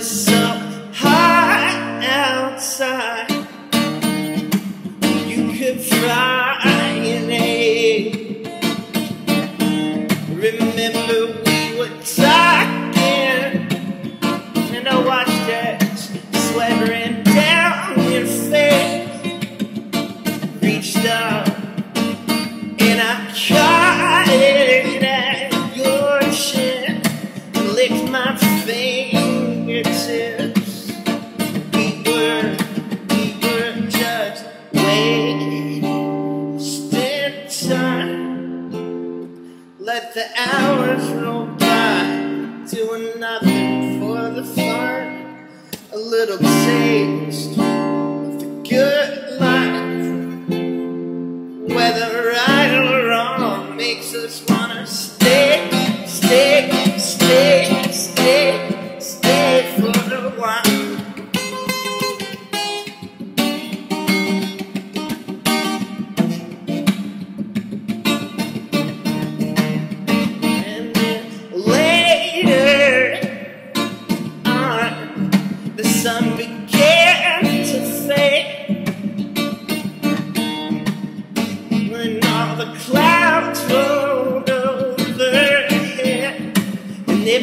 It was so hot outside. You could fry an egg. Remember we were talking, and I watched us sweating hours roll by, doing nothing for the fun. A little taste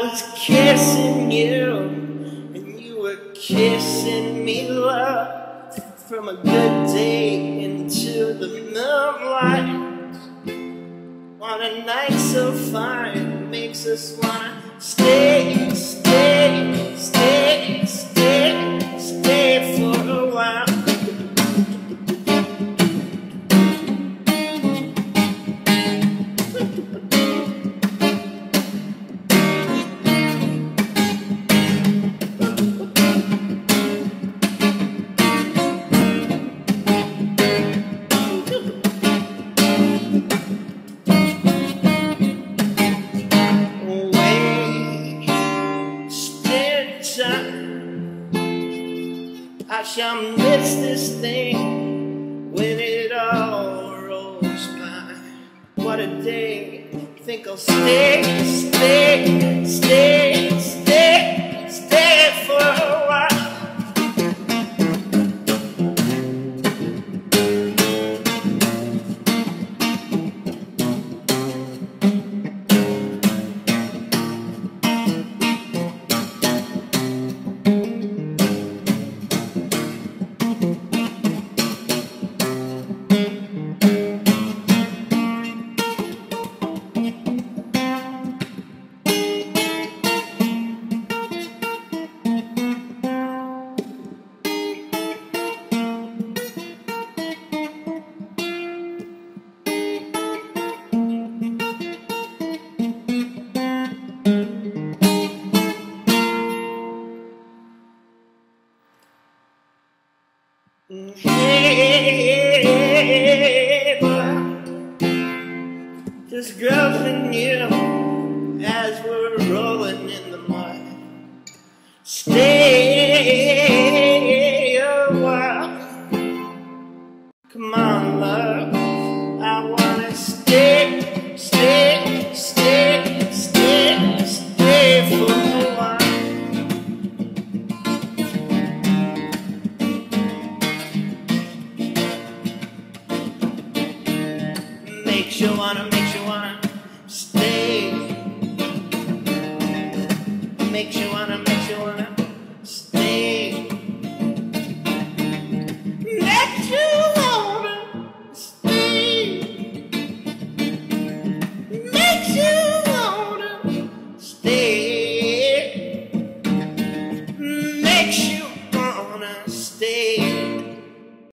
was kissing you, and you were kissing me, love. From a good day into the moonlight. On a night so fine, makes us wanna stay, stay, stay, I shall miss this thing when it all rolls by. What a day. Think I'll stay, stay, Boy, just groping you as we're Makes you wanna, makes you wanna stay. Makes you wanna